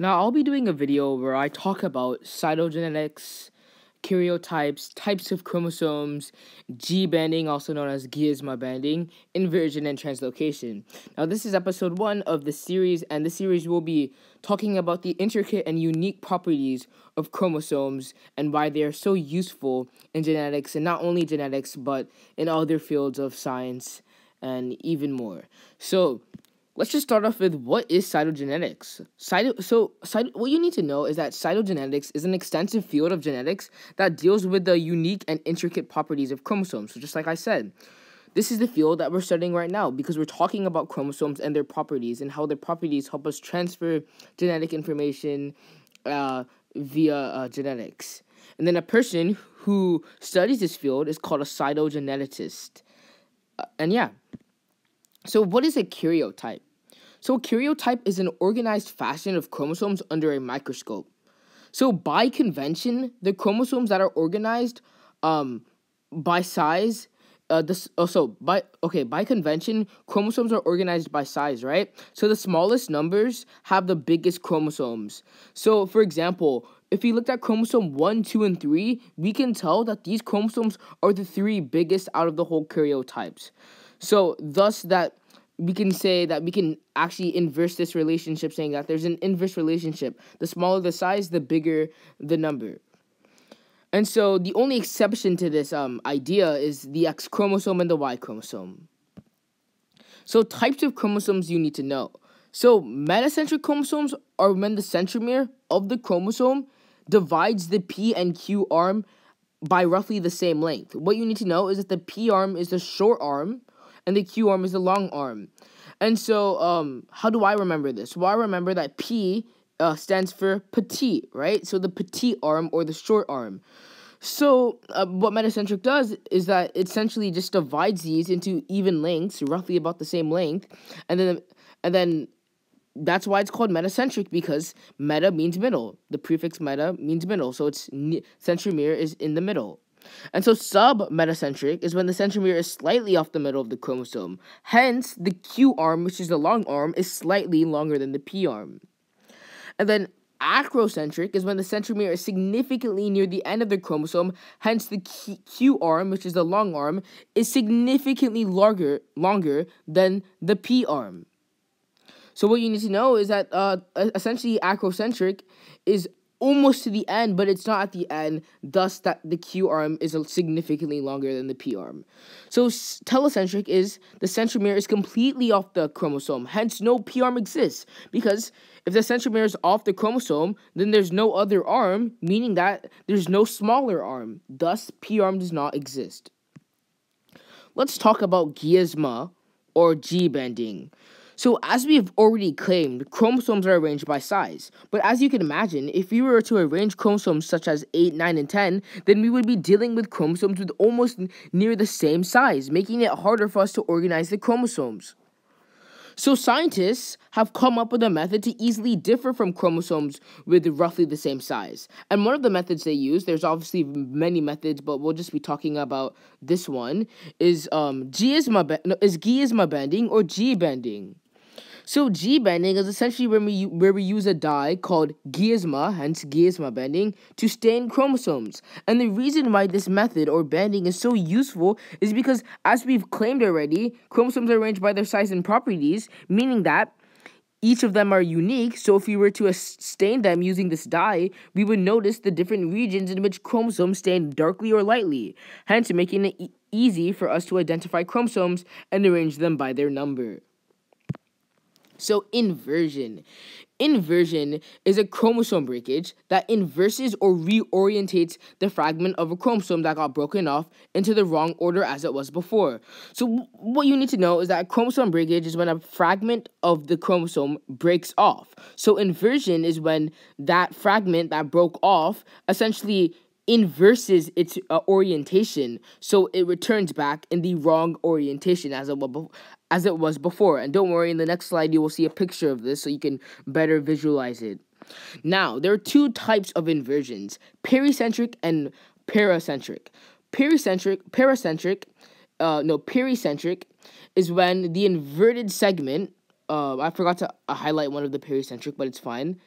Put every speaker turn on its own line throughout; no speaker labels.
Now, I'll be doing a video where I talk about cytogenetics, karyotypes, types of chromosomes, G banding, also known as Giemsa banding, inversion, and translocation. Now, this is episode one of the series, and the series will be talking about the intricate and unique properties of chromosomes and why they are so useful in genetics, and not only genetics, but in other fields of science and even more. So, let's just start off with what is cytogenetics. Cyto- so, cyto- what you need to know is that cytogenetics is an extensive field of genetics that deals with the unique and intricate properties of chromosomes. So, just like I said, this is the field that we're studying right now because we're talking about chromosomes and their properties and how their properties help us transfer genetic information uh, via uh, genetics. And then a person who studies this field is called a cytogeneticist. Uh, and yeah. So, what is a karyotype? So, karyotype is an organized fashion of chromosomes under a microscope. So, by convention, the chromosomes that are organized um, by size, uh, this also by okay by convention, chromosomes are organized by size, right? So the smallest numbers have the biggest chromosomes. So, for example, if we looked at chromosome 1, 2, and 3, we can tell that these chromosomes are the three biggest out of the whole karyotypes. So, thus, that we can say that we can actually inverse this relationship, saying that there's an inverse relationship. The smaller the size, the bigger the number. And so the only exception to this um, idea is the X chromosome and the Y chromosome. So types of chromosomes you need to know. So metacentric chromosomes are when the centromere of the chromosome divides the P and Q arm by roughly the same length. What you need to know is that the P arm is the short arm and the Q arm is the long arm. And so, um, how do I remember this? Well, I remember that P uh, stands for petite, right? So the petite arm or the short arm. So uh, what metacentric does is that it essentially just divides these into even lengths, roughly about the same length, and then and then that's why it's called metacentric because meta means middle. The prefix meta means middle, so it's centromere is in the middle. And so sub-metacentric is when the centromere is slightly off the middle of the chromosome. Hence, the Q arm, which is the long arm, is slightly longer than the P arm. And then acrocentric is when the centromere is significantly near the end of the chromosome. Hence, the Q arm, which is the long arm, is significantly longer longer than the P arm. So what you need to know is that uh, essentially acrocentric is almost to the end, but it's not at the end, thus that the Q arm is significantly longer than the P arm. So telocentric is the centromere is completely off the chromosome, hence no P arm exists, because if the centromere is off the chromosome, then there's no other arm, meaning that there's no smaller arm, thus P arm does not exist. Let's talk about Giemsa or G banding. So, as we have already claimed, chromosomes are arranged by size. But as you can imagine, if we were to arrange chromosomes such as 8, 9, and 10, then we would be dealing with chromosomes with almost near the same size, making it harder for us to organize the chromosomes. So, scientists have come up with a method to easily differ from chromosomes with roughly the same size. And one of the methods they use, there's obviously many methods, but we'll just be talking about this one, is um, G is, is G is banding or G banding. So G banding is essentially where we where we use a dye called Giemsa, hence Giemsa banding, to stain chromosomes. And the reason why this method or banding is so useful is because, as we've claimed already, chromosomes are arranged by their size and properties, meaning that each of them are unique, so if we were to stain them using this dye, we would notice the different regions in which chromosomes stain darkly or lightly, hence making it e easy for us to identify chromosomes and arrange them by their number. So, inversion. Inversion is a chromosome breakage that inverses or reorientates the fragment of a chromosome that got broken off into the wrong order as it was before. So, what you need to know is that chromosome breakage is when a fragment of the chromosome breaks off. So, inversion is when that fragment that broke off essentially inverses its uh, orientation so it returns back in the wrong orientation as it, as it was before and don't worry in the next slide you will see a picture of this so you can better visualize it now there are two types of inversions pericentric and paracentric pericentric paracentric uh, no pericentric is when the inverted segment uh, i forgot to uh, highlight one of the pericentric but it's fine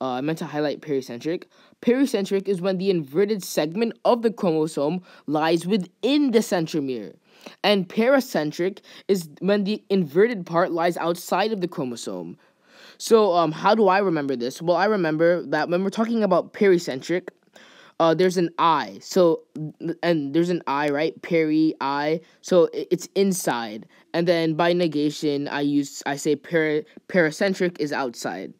uh, I meant to highlight pericentric. Pericentric is when the inverted segment of the chromosome lies within the centromere. And paracentric is when the inverted part lies outside of the chromosome. So, um, how do I remember this? Well, I remember that when we're talking about pericentric, uh, there's an I. So, and there's an I, right? Peri, I. So it's inside. And then by negation, I use, I say para, paracentric is outside.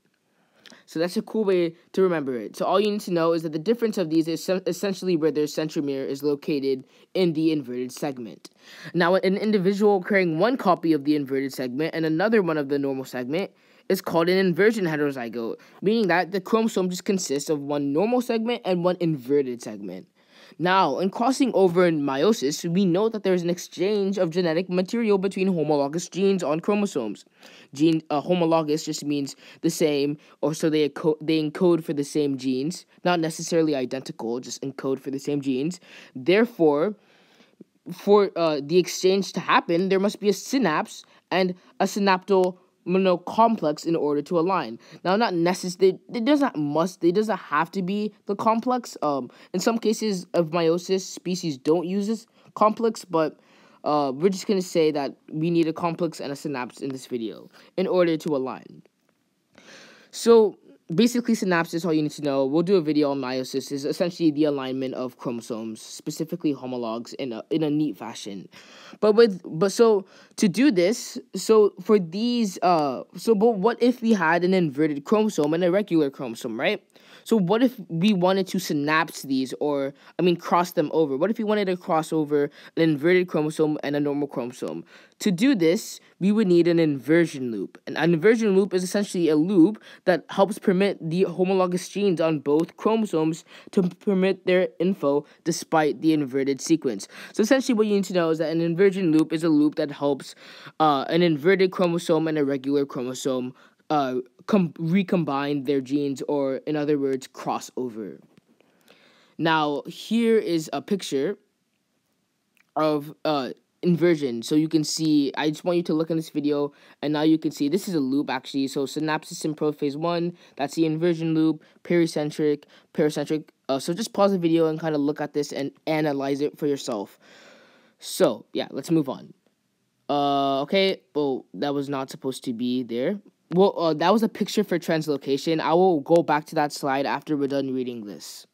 So that's a cool way to remember it. So all you need to know is that the difference of these is essentially where their centromere is located in the inverted segment. Now, an individual carrying one copy of the inverted segment and another one of the normal segment is called an inversion heterozygote, meaning that the chromosome just consists of one normal segment and one inverted segment. Now, in crossing over in meiosis, we know that there is an exchange of genetic material between homologous genes on chromosomes. Gene uh, homologous just means the same, or so they they encode for the same genes, not necessarily identical, just encode for the same genes. Therefore, for uh, the exchange to happen, there must be a synapse and a synaptal know, complex in order to align. Now, not necessarily, it doesn't must, it doesn't have to be the complex. Um, in some cases of meiosis, species don't use this complex, but uh, we're just gonna say that we need a complex and a synapse in this video in order to align. So basically synapses all you need to know we'll do a video on meiosis is essentially the alignment of chromosomes specifically homologs in a, in a neat fashion but with but so to do this so for these uh so but what if we had an inverted chromosome and a regular chromosome right so what if we wanted to synapse these or I mean cross them over? What if we wanted to cross over an inverted chromosome and a normal chromosome? To do this, we would need an inversion loop. An inversion loop is essentially a loop that helps permit the homologous genes on both chromosomes to permit their info despite the inverted sequence. So essentially what you need to know is that an inversion loop is a loop that helps uh, an inverted chromosome and a regular chromosome uh, com- recombine their genes, or in other words, cross over. Now, here is a picture of uh, inversion. So you can see, I just want you to look in this video, and now you can see this is a loop actually. So synapsis in prophase one, that's the inversion loop, pericentric, pericentric. Uh, so just pause the video and kind of look at this and analyze it for yourself. So yeah, let's move on. Uh, okay, well, that was not supposed to be there well, uh, that was a picture for translocation. I will go back to that slide after we're done reading this.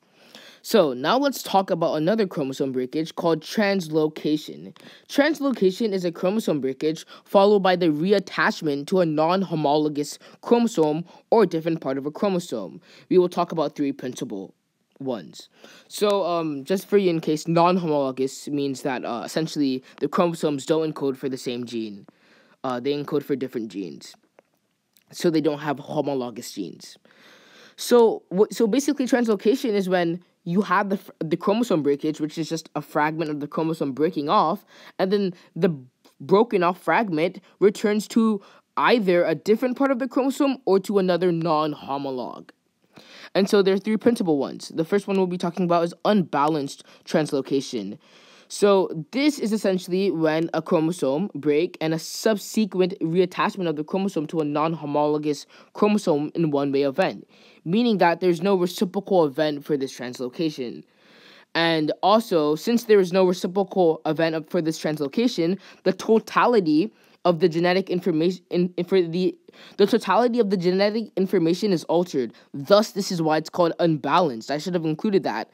So now let's talk about another chromosome breakage called translocation. Translocation is a chromosome breakage followed by the reattachment to a non-homologous chromosome or different part of a chromosome. We will talk about three principal ones. So um, just for you in case, non-homologous means that uh, essentially the chromosomes don't encode for the same gene. Uh, they encode for different genes so they don't have homologous genes. So so basically translocation is when you have the the chromosome breakage, which is just a fragment of the chromosome breaking off, and then the broken off fragment returns to either a different part of the chromosome or to another non-homolog. And so there are three principal ones. The first one we'll be talking about is unbalanced translocation. So this is essentially when a chromosome break and a subsequent reattachment of the chromosome to a non-homologous chromosome in one-way event, meaning that there's no reciprocal event for this translocation. And also, since there is no reciprocal event for this translocation, the totality of the genetic information in, for the the totality of the genetic information is altered. Thus, this is why it's called unbalanced. I should have included that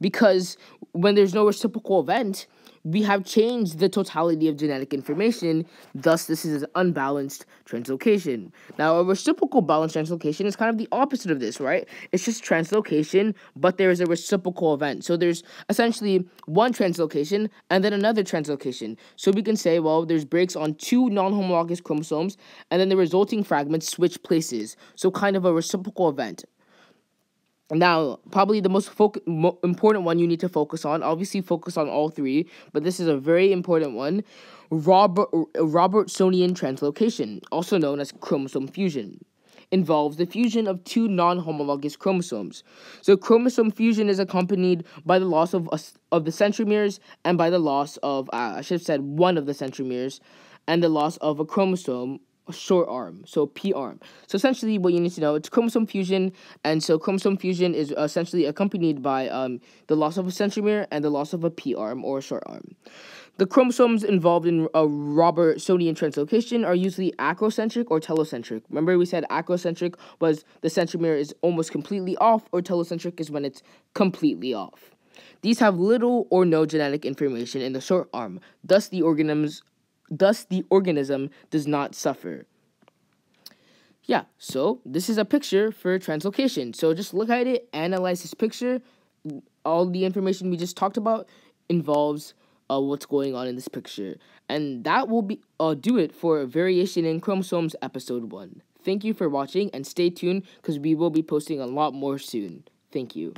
because when there's no reciprocal event, we have changed the totality of genetic information. Thus, this is an unbalanced translocation. Now, a reciprocal balanced translocation is kind of the opposite of this, right? It's just translocation, but there is a reciprocal event. So there's essentially one translocation and then another translocation. So we can say, well, there's breaks on two non-homologous chromosomes, and then the resulting fragments switch places. So kind of a reciprocal event. Now, probably the most mo- important one you need to focus on, obviously focus on all three, but this is a very important one, Robert Robertsonian translocation, also known as chromosome fusion. Involves the fusion of two non-homologous chromosomes. So chromosome fusion is accompanied by the loss of of the centromeres and by the loss of uh, I should have said one of the centromeres and the loss of a chromosome short arm, so P arm. So essentially, what you need to know it's chromosome fusion, and so chromosome fusion is essentially accompanied by um, the loss of a centromere and the loss of a P arm or short arm. The chromosomes involved in a Robertsonian translocation are usually acrocentric or telocentric. Remember, we said acrocentric was the centromere is almost completely off, or telocentric is when it's completely off. These have little or no genetic information in the short arm, thus the organisms thus the organism does not suffer. Yeah, so this is a picture for translocation. So just look at it, analyze this picture. All the information we just talked about involves uh, what's going on in this picture. And that will be uh, do it for Variation in Chromosomes episode 1. Thank you for watching and stay tuned because we will be posting a lot more soon. Thank you.